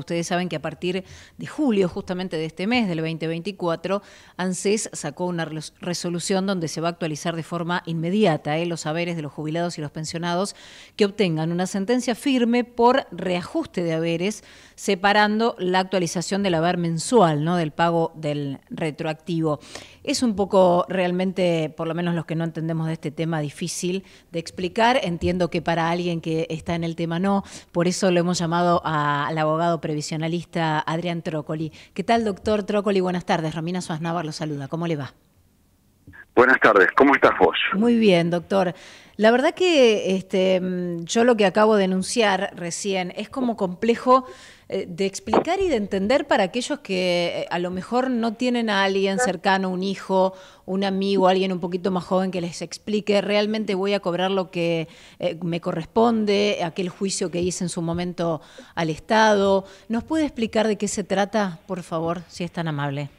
Ustedes saben que a partir de julio, justamente de este mes del 2024, ANSES sacó una resolución donde se va a actualizar de forma inmediata eh, los haberes de los jubilados y los pensionados que obtengan una sentencia firme por reajuste de haberes, separando la actualización del haber mensual, ¿no? del pago del retroactivo. Es un poco realmente, por lo menos los que no entendemos de este tema, difícil de explicar. Entiendo que para alguien que está en el tema no, por eso lo hemos llamado al abogado previsionalista Adrián Trócoli. ¿Qué tal, doctor Trócoli? Buenas tardes. Romina Suárez lo saluda. ¿Cómo le va? Buenas tardes, ¿cómo estás vos? Muy bien, doctor. La verdad que este, yo lo que acabo de enunciar recién es como complejo eh, de explicar y de entender para aquellos que eh, a lo mejor no tienen a alguien cercano, un hijo, un amigo, alguien un poquito más joven que les explique, realmente voy a cobrar lo que eh, me corresponde, aquel juicio que hice en su momento al Estado. ¿Nos puede explicar de qué se trata, por favor, si es tan amable?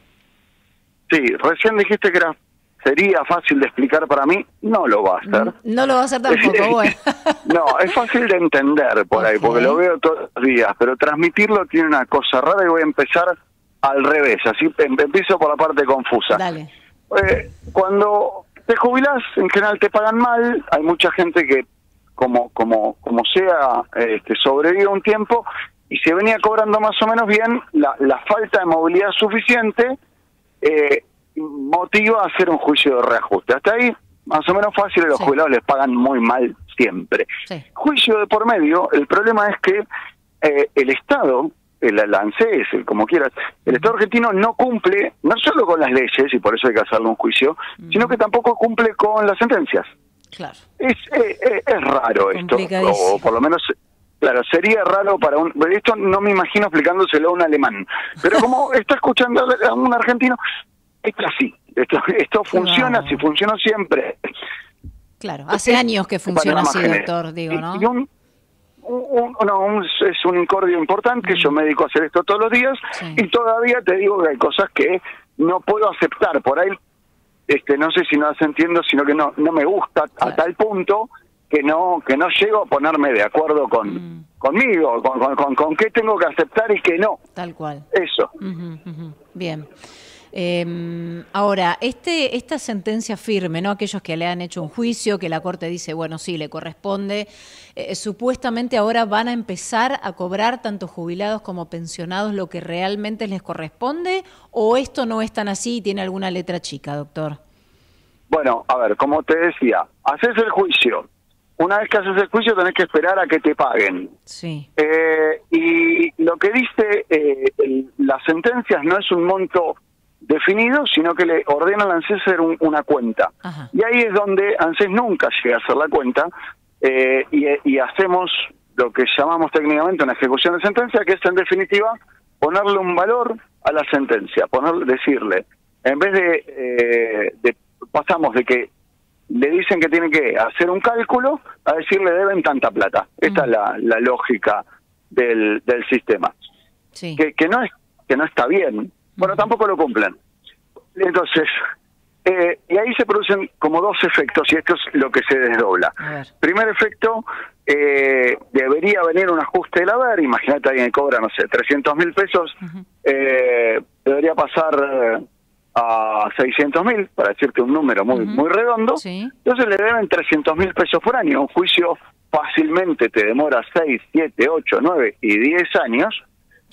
Sí, recién dijiste que era sería fácil de explicar para mí, no lo va a hacer. No, lo va a hacer tampoco, bueno. no, es fácil de entender por ahí, porque lo veo todos los días, pero transmitirlo tiene una cosa rara y voy a empezar al revés, así em, empiezo por la parte confusa. Dale. Eh, cuando te jubilas, en general te pagan mal, hay mucha gente que como como como sea este, sobrevive un tiempo y se venía cobrando más o menos bien la, la falta de movilidad suficiente eh, motiva a hacer un juicio de reajuste. Hasta ahí, más o menos fácil, los jubilados les pagan muy mal siempre. Juicio de por medio, el problema es que eh, el Estado, el, el ANSES, el como quieras, el Estado argentino no cumple no solo con las leyes, y por eso hay que hacerle un juicio, sino que tampoco cumple con las sentencias. Claro. Es, eh, eh, es raro esto, o por lo menos Claro, sería raro para un... Esto no me imagino explicándoselo a un alemán, pero como está escuchando a un argentino, esto así, esto, esto funciona, si funcionó siempre. Claro, hace años que funciona así, doctor, digo, ¿no? un, es un incordio importante, yo me dedico a hacer esto todos los días y todavía te digo que hay cosas que no puedo aceptar, por ahí este no sé si no las entiendo, sino que no no me gusta a tal punto que no que no llego a ponerme de acuerdo con mm. conmigo, con, con, con, qué tengo que aceptar y qué no. Tal cual. Eso. Bien. Eh, ahora, este, esta sentencia firme, ¿no? Aquellos que le han hecho un juicio, que la Corte dice, bueno, sí, le corresponde, eh, supuestamente ahora van a empezar a cobrar tanto jubilados como pensionados lo que realmente les corresponde, o esto no es tan así y tiene alguna letra chica, doctor? Bueno, a ver, como te decía, haces el juicio. Una vez que haces el juicio tenés que esperar a que te paguen. Sí. Eh, y lo que dice eh, las sentencias no es un monto definido, sino que le ordena al ANSES hacer una cuenta. Y ahí es donde ANSES nunca llega a hacer la cuenta eh, y, hacemos lo que llamamos técnicamente una ejecución de sentencia, que es en definitiva ponerle un valor a la sentencia, ponerle, decirle, en vez de, eh, de pasamos de que le dicen que tiene que hacer un cálculo a decirle deben tanta plata. Esta es la, la lógica del, del sistema. Que, que no es que no está bien, bueno, tampoco lo cumplen. Entonces, eh, y ahí se producen como dos efectos, y esto es lo que se desdobla. Primer efecto, eh, debería venir un ajuste del haber, imagínate alguien que cobra, no sé, 300 mil pesos, eh, debería pasar a 600 mil, para decirte un número muy muy redondo, entonces le deben 300 mil pesos por año, un juicio fácilmente te demora 6, 7, 8, 9 y 10 años,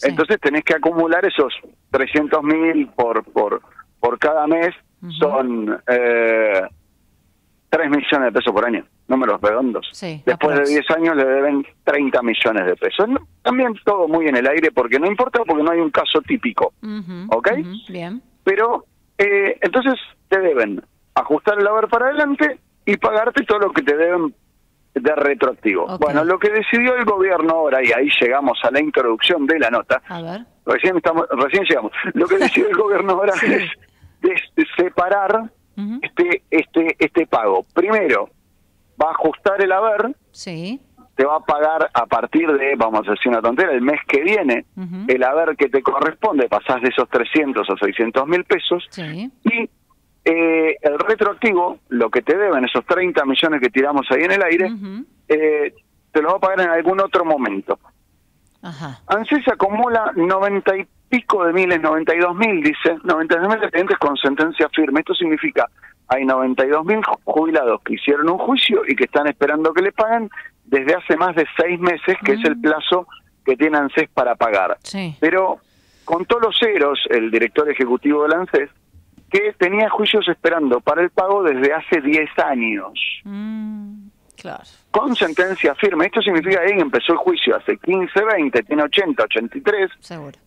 entonces tenés que acumular esos 300 mil por, por, por cada mes, son eh, 3 millones de pesos por año, números redondos. Después de 10 años le deben 30 millones de pesos. también todo muy en el aire porque no importa porque no hay un caso típico. ¿Ok? Bien. Pero eh, entonces te deben ajustar el haber para adelante y pagarte todo lo que te deben de retroactivo. Bueno, lo que decidió el gobierno ahora, y ahí llegamos a la introducción de la nota, recién estamos recién llegamos, lo que decidió el gobierno ahora es, separar este este este pago. Primero, va a ajustar el haber, sí. te va a pagar a partir de, vamos a decir una tontera, el mes que viene, el haber que te corresponde, pasás de esos 300 o 600 mil pesos, y eh, el retroactivo, lo que te deben, esos 30 millones que tiramos ahí en el aire, eh, te lo va a pagar en algún otro momento. ANSES acumula 90 y pico de miles, 92 mil, dice, 92 mil expedientes con sentencia firme. Esto significa, hay 92 mil jubilados que hicieron un juicio y que están esperando que le paguen desde hace más de seis meses, que es el mm. plazo que tiene ANSES para pagar. Pero contó los ceros el director ejecutivo de ANSES que tenía juicios esperando para el pago desde hace 10 años. Mm, claro. Con sentencia firme. Esto significa que empezó el juicio hace 15, 20, tiene 80, 83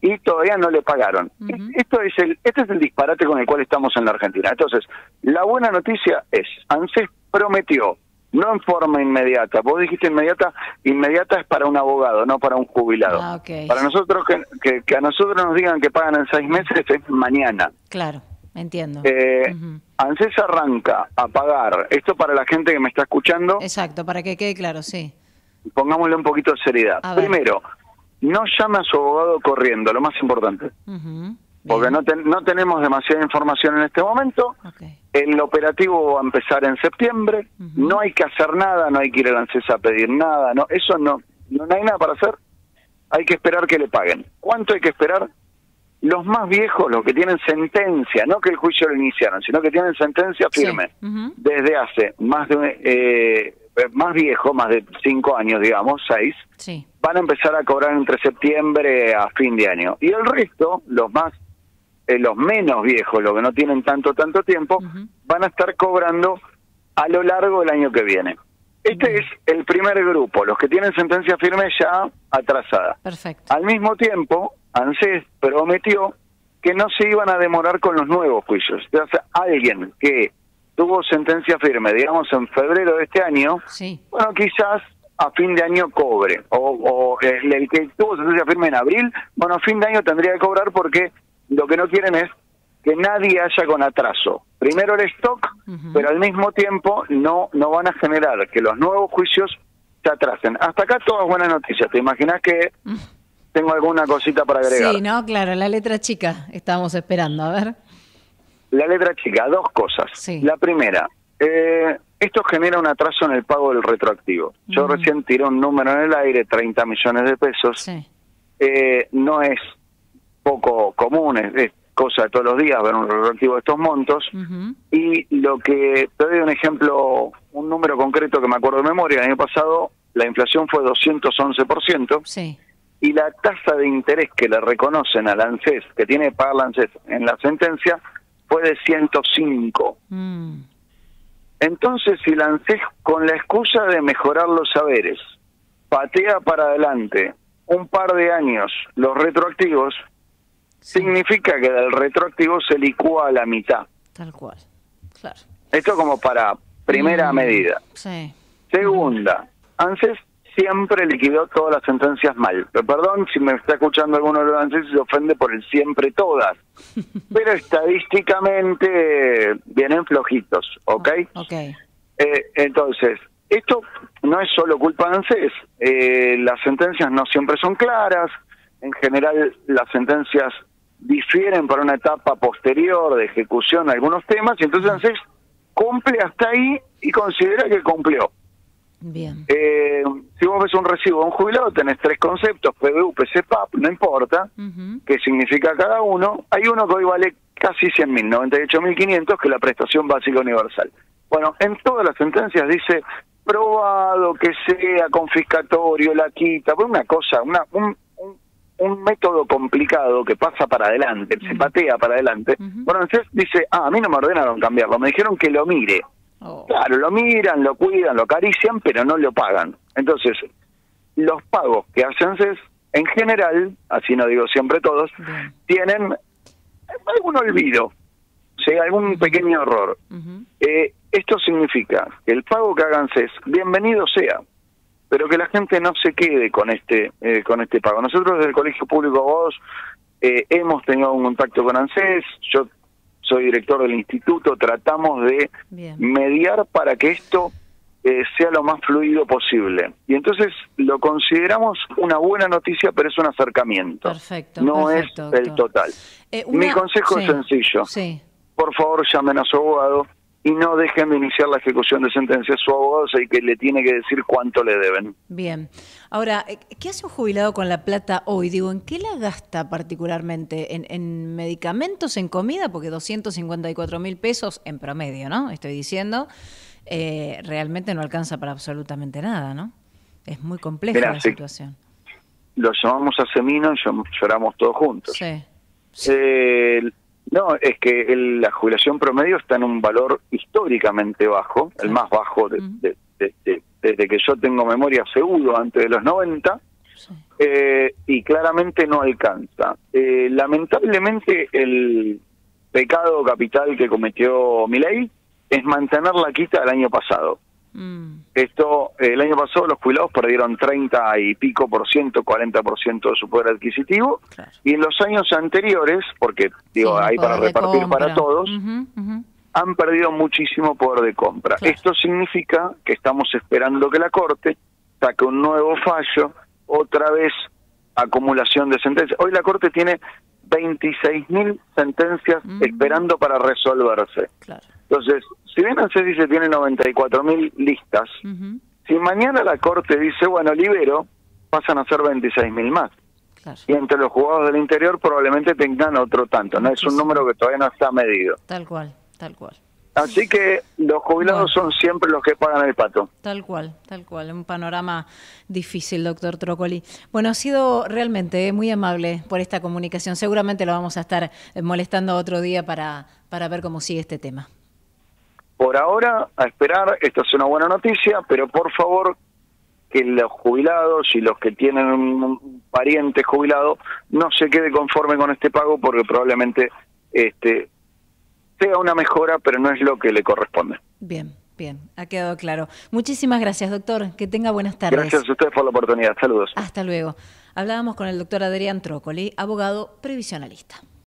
y todavía no le pagaron. Esto es el, este es el disparate con el cual estamos en la Argentina. Entonces, la buena noticia es, ANSES prometió no en forma inmediata. Vos dijiste inmediata, inmediata es para un abogado, no para un jubilado. Ah, para nosotros, que, que, a nosotros nos digan que pagan en seis meses es mañana. Claro, entiendo. Eh, ANSES arranca a pagar, esto para la gente que me está escuchando. Exacto, para que quede claro, sí. Pongámosle un poquito de seriedad. Primero, no llame a su abogado corriendo, lo más importante porque no, no tenemos demasiada información en este momento. El operativo va a empezar en septiembre. No hay que hacer nada, no hay que ir a la a pedir nada. no Eso no, no, hay nada para hacer. Hay que esperar que le paguen. ¿Cuánto hay que esperar? Los más viejos, los que tienen sentencia, no que el juicio lo iniciaron, sino que tienen sentencia firme. Desde hace más de eh, más viejo, más de cinco años, digamos, seis, van a empezar a cobrar entre septiembre a fin de año. Y el resto, los más eh, los menos viejos, los que no tienen tanto, tanto tiempo, van a estar cobrando a lo largo del año que viene. Este es el primer grupo, los que tienen sentencia firme ya atrasada. Perfecto. Al mismo tiempo, ANSES prometió que no se iban a demorar con los nuevos juicios. O sea, alguien que tuvo sentencia firme, digamos, en febrero de este año, bueno, quizás a fin de año cobre. O, o el, el, que tuvo sentencia firme en abril, bueno, a fin de año tendría que cobrar porque lo que no quieren es que nadie haya con atraso. Primero el stock, pero al mismo tiempo no, no van a generar que los nuevos juicios se atrasen. Hasta acá todas buenas noticias. ¿Te imaginas que tengo alguna cosita para agregar? Sí, no, claro, la letra chica estábamos esperando, a ver. La letra chica, dos cosas. La primera, eh, esto genera un atraso en el pago del retroactivo. Yo recién tiré un número en el aire, 30 millones de pesos. Eh, no es poco común, es, cosa de todos los días ver un relativo de estos montos. Y lo que, te doy un ejemplo, un número concreto que me acuerdo de memoria, el año pasado la inflación fue 211%. Sí. Y la tasa de interés que le reconocen al ANSES, que tiene que pagar la ANSES en la sentencia, fue de 105. Mm. Entonces, si la ANSES, con la excusa de mejorar los saberes, patea para adelante un par de años los retroactivos, significa que del retroactivo se licúa a la mitad. Tal cual, claro. Esto como para primera mm, medida. Sí. Segunda, ANSES siempre liquidó todas las sentencias mal. Pero perdón si me está escuchando alguno de los ANSES y se ofende por el siempre todas. Pero estadísticamente vienen flojitos, ¿ok? Ok. Eh, entonces, esto no es solo culpa de ANSES. Eh, las sentencias no siempre son claras. En general, las sentencias difieren para una etapa posterior de ejecución de algunos temas y entonces ANSES cumple hasta ahí y considera que cumplió. Bien. Eh, si vos ves un recibo de un jubilado, tenés tres conceptos, PBU, PCPAP, no importa qué significa cada uno. Hay uno que hoy vale casi 100.000, 98.500, que es la prestación básica universal. Bueno, en todas las sentencias dice probado que sea confiscatorio, la quita, pues una cosa, una, un, un método complicado que pasa para adelante, se patea para adelante. Bueno, entonces dice, ah, a mí no me ordenaron cambiarlo, me dijeron que lo mire. Oh. Claro, lo miran, lo cuidan, lo acarician, pero no lo pagan. Entonces, los pagos que hacen CES, en general, así no digo siempre todos, tienen algún olvido, ¿sí? algún pequeño error. eh, esto significa que el pago que hagan CES, bienvenido sea, pero que la gente no se quede con este eh, con este pago. Nosotros desde el Colegio Público Abogados eh, hemos tenido un contacto con ANSES, yo soy director del instituto, tratamos de mediar para que esto eh, sea lo más fluido posible. Y entonces lo consideramos una buena noticia, pero es un acercamiento. Perfecto. No es el total. Mi consejo es sencillo. Por favor, llamen a su abogado y no dejen de iniciar la ejecución de sentencia. Su abogado es el que le tiene que decir cuánto le deben. Bien. Ahora, eh, ¿qué hace un jubilado con la plata hoy? Digo, ¿en qué la gasta particularmente? ¿En, medicamentos, en comida? Porque 254 mil pesos en promedio, ¿no? Estoy diciendo, eh, realmente no alcanza para absolutamente nada, ¿no? Es muy compleja la situación. Lo llamamos a Semino y lloramos todos juntos. Sí. Eh, no, es que la jubilación promedio está en un valor históricamente bajo, el más bajo desde que yo tengo memoria seguro, antes de los 90, eh, y claramente no alcanza. Eh, lamentablemente el pecado capital que cometió Milei es mantener la quita del año pasado. Mm. Esto, el año pasado los jubilados perdieron 30 y pico por ciento, 40 por ciento de su poder adquisitivo, y en los años anteriores, porque digo, hay para repartir para todos, han perdido muchísimo poder de compra. Esto significa que estamos esperando que la Corte saque un nuevo fallo, otra vez acumulación de sentencias. Hoy la Corte tiene 26.000 sentencias mm. esperando para resolverse. Entonces, si bien ANSES dice tiene 94.000 listas, si mañana la Corte dice, bueno, libero, pasan a ser 26.000 más. Y entre los jugadores del interior probablemente tengan otro tanto, ¿no? Es un número que todavía no está medido. Tal cual, tal cual. Así que los jubilados son siempre los que pagan el pato. Tal cual, tal cual. Un panorama difícil, doctor Trócoli. Bueno, ha sido realmente eh, muy amable por esta comunicación. Seguramente lo vamos a estar eh, molestando otro día para, para ver cómo sigue este tema. Por ahora, a esperar, esto es una buena noticia, pero por favor que los jubilados y los que tienen un pariente jubilado no se quede conforme con este pago porque probablemente este sea una mejora, pero no es lo que le corresponde. Bien, bien, ha quedado claro. Muchísimas gracias, doctor. Que tenga buenas tardes. Gracias a ustedes por la oportunidad. Saludos. Hasta luego. Hablábamos con el doctor Adrián Trócoli, abogado previsionalista.